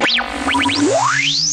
you